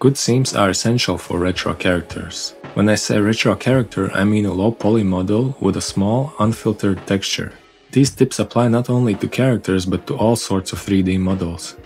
Good seams are essential for retro characters. When I say retro character, I mean a low poly model with a small, unfiltered texture. These tips apply not only to characters but to all sorts of 3D models.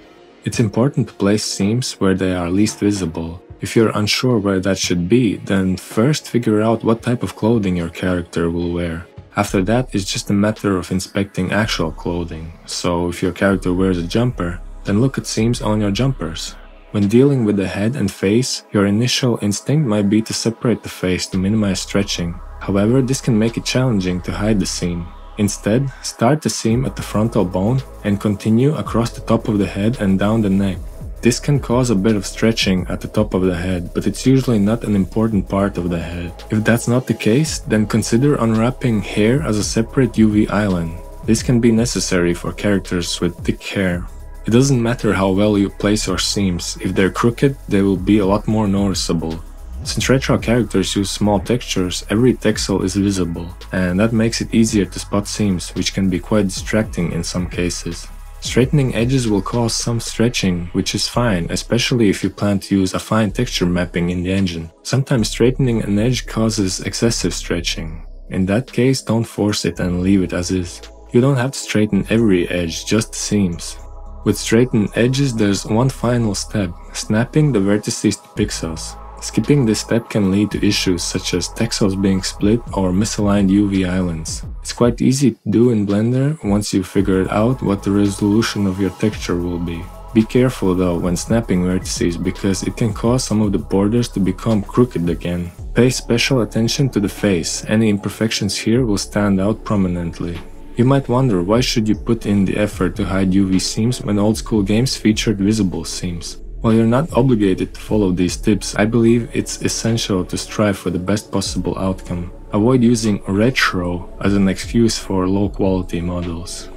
It's important to place seams where they are least visible. If you're unsure where that should be, then first figure out what type of clothing your character will wear. After that, it's just a matter of inspecting actual clothing. So if your character wears a jumper, then look at seams on your jumpers. When dealing with the head and face, your initial instinct might be to separate the face to minimize stretching. However, this can make it challenging to hide the seam. Instead, start the seam at the frontal bone and continue across the top of the head and down the neck. This can cause a bit of stretching at the top of the head, but it's usually not an important part of the head. If that's not the case, then consider unwrapping hair as a separate UV island. This can be necessary for characters with thick hair. It doesn't matter how well you place your seams, if they're crooked, they will be a lot more noticeable. Since retro characters use small textures, every texel is visible, and that makes it easier to spot seams, which can be quite distracting in some cases. Straightening edges will cause some stretching, which is fine, especially if you plan to use affine texture mapping in the engine. Sometimes straightening an edge causes excessive stretching. In that case, don't force it and leave it as is. You don't have to straighten every edge, just the seams. With straightened edges there's one final step, snapping the vertices to pixels. Skipping this step can lead to issues such as texels being split or misaligned UV islands. It's quite easy to do in Blender once you've figured out what the resolution of your texture will be. Be careful though when snapping vertices because it can cause some of the borders to become crooked again. Pay special attention to the face, any imperfections here will stand out prominently. You might wonder why should you put in the effort to hide UV seams when old school games featured visible seams. While you're not obligated to follow these tips, I believe it's essential to strive for the best possible outcome. Avoid using retro as an excuse for low quality models.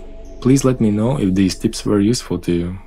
Please let me know if these tips were useful to you.